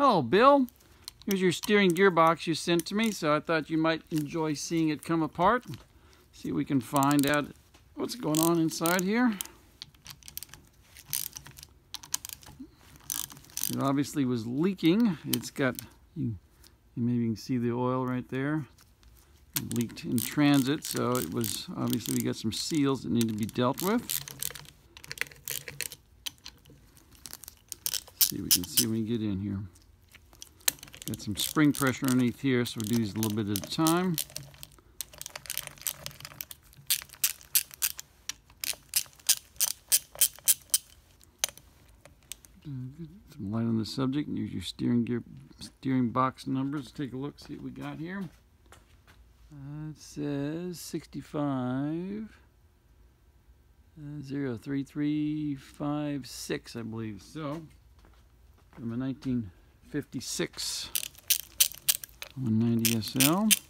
Hello, Bill. Here's your steering gearbox you sent to me, so I thought you might enjoy seeing it come apart. See if we can find out what's going on inside here. It obviously was leaking. It's got, you, maybe you can see the oil right there. It leaked in transit, so it was, obviously we got some seals that need to be dealt with. see if we can see when we can get in here. Got some spring pressure underneath here, so we'll do these a little bit at a time. Some light on the subject. Use your steering gear, steering box numbers. Take a look. See what we got here. Uh, it says 65 uh, 03356, I believe. So, from a 1956 190 SL.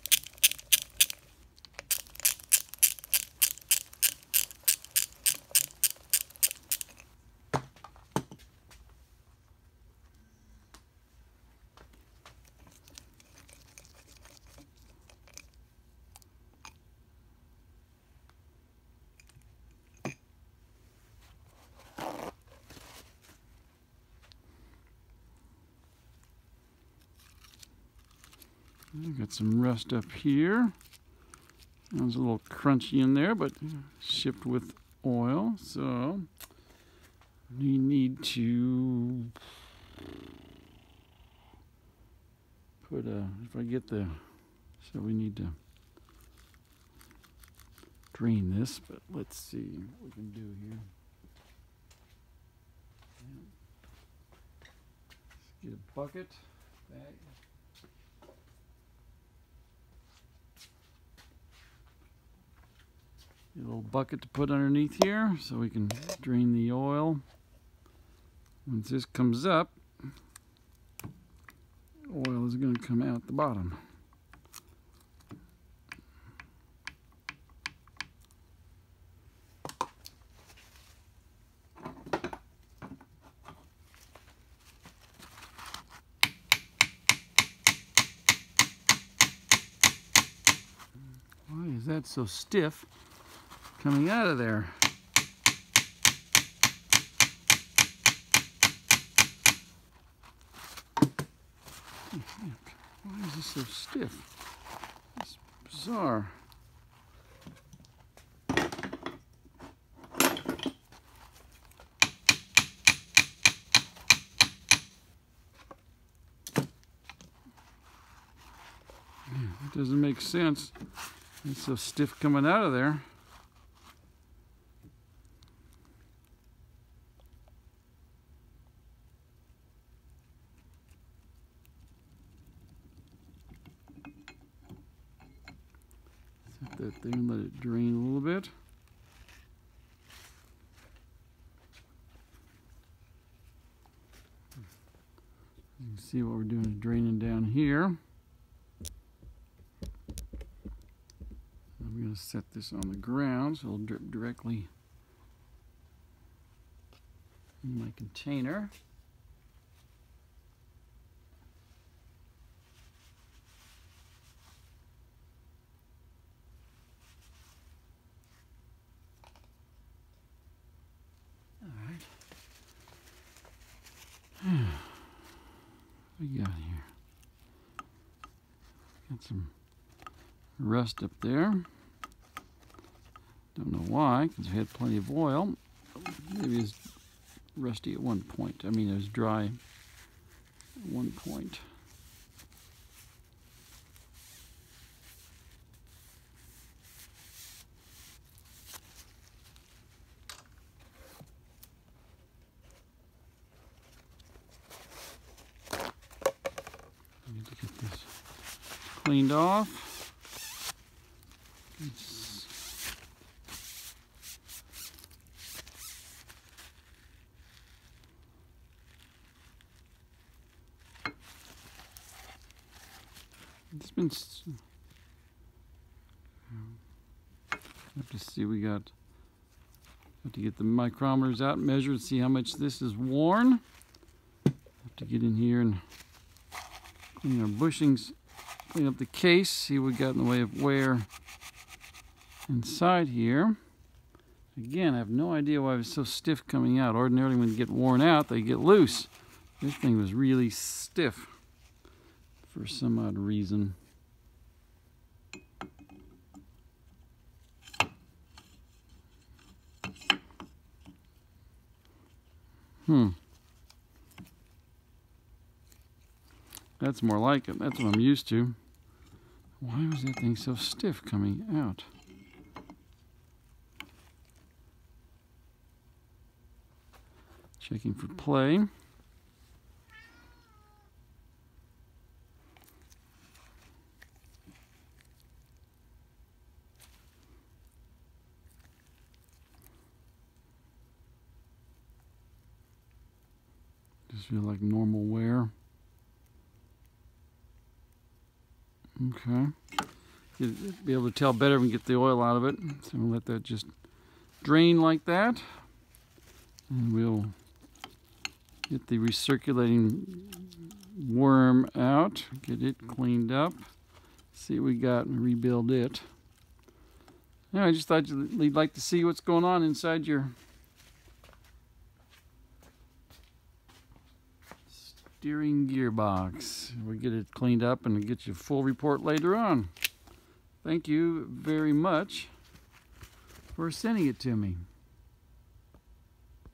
Got some rust up here. It was a little crunchy in there, but shipped with oil. So we need to put a, if I get the, so we need to drain this, but let's see what we can do here. Let's get a bucket. Bag. A little bucket to put underneath here so we can drain the oil. Once this comes up, oil is going to come out the bottom. Why is that so stiff? Coming out of there. Why is this so stiff? It's bizarre. It doesn't make sense. It's so stiff coming out of there. That thing and let it drain a little bit. You can see what we're doing is draining down here. I'm going to set this on the ground so it'll drip directly in my container. We got here? Got some rust up there. Don't know why, because we had plenty of oil. Maybe it's rusty at one point. I mean, it was dry at one point. Cleaned off. It's been have to see we got have to get the micrometers out measure and see how much this is worn. Have to get in here and Clean our bushings, clean up the case, see what got in the way of wear inside here. Again, I have no idea why it was so stiff coming out. Ordinarily when they get worn out, they get loose. This thing was really stiff for some odd reason. Hmm. That's more like it. That's what I'm used to. Why was that thing so stiff coming out? Checking for play. Just feel like normal wear. Okay. You'll be able to tell better when we get the oil out of it. So we'll let that just drain like that. And we'll get the recirculating worm out, get it cleaned up, see what we got and rebuild it. Yeah, I just thought you'd like to see what's going on inside your steering gearbox. We'll get it cleaned up and get you a full report later on. Thank you very much for sending it to me.